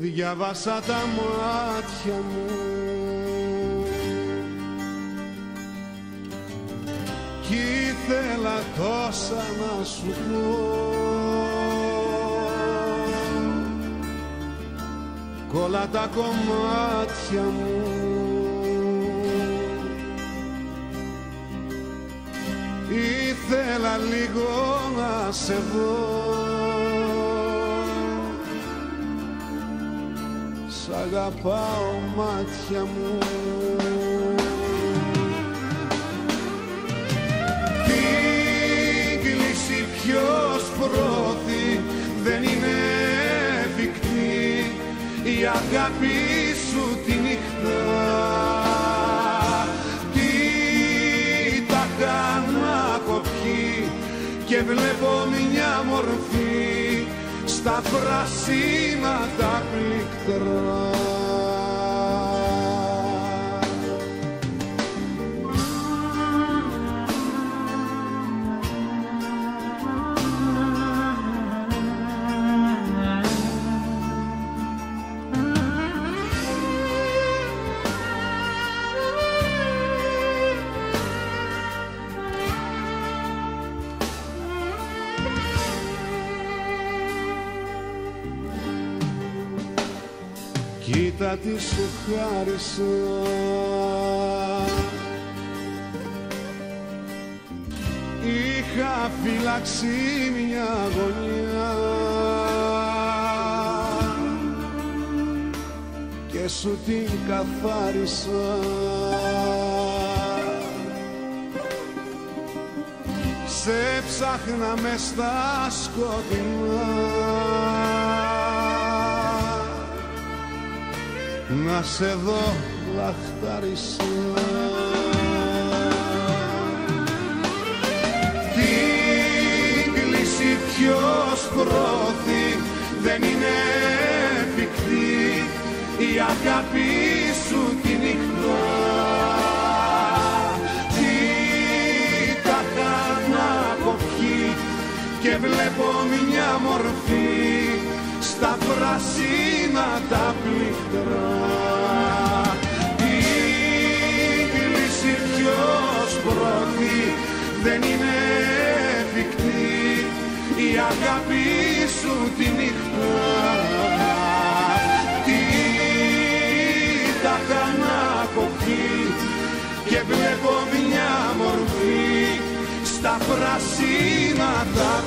διάβασα τα μάτια μου. Κι ήθελα τόσα να σου πω. Κόλλα τα κομμάτια μου. Ήθελα λίγο να σε δω αγαπάω μάτια μου. Την κλίση ποιος πρόθει δεν είναι εφικτή. Η αγάπη σου τη νύχτα. Τι τα κάνα κοπεί και βλέπω μια μορφή στα πράσινα τα Κοίτα τι σου χάρισα. Είχα φυλάξει μια γωνιά. Και σου την καθάρισα. Σε ψάχνα μες στα σκοτεινά να σε δω λαχτάρισα Την κλίση ποιος πρόθει δεν είναι εφικτή. Η αγάπη σου τη νύχτα Τι τα κάνα κοπεί και βλέπω μια μορφή στα πράσινα τα πλήκτρα. Η κλίση ποιος πρόθει δεν είναι εφικτή. Η αγάπη σου τη νύχτα. Τι τα κανά κοπεί και βλέπω μια μορφή στα πράσινα τα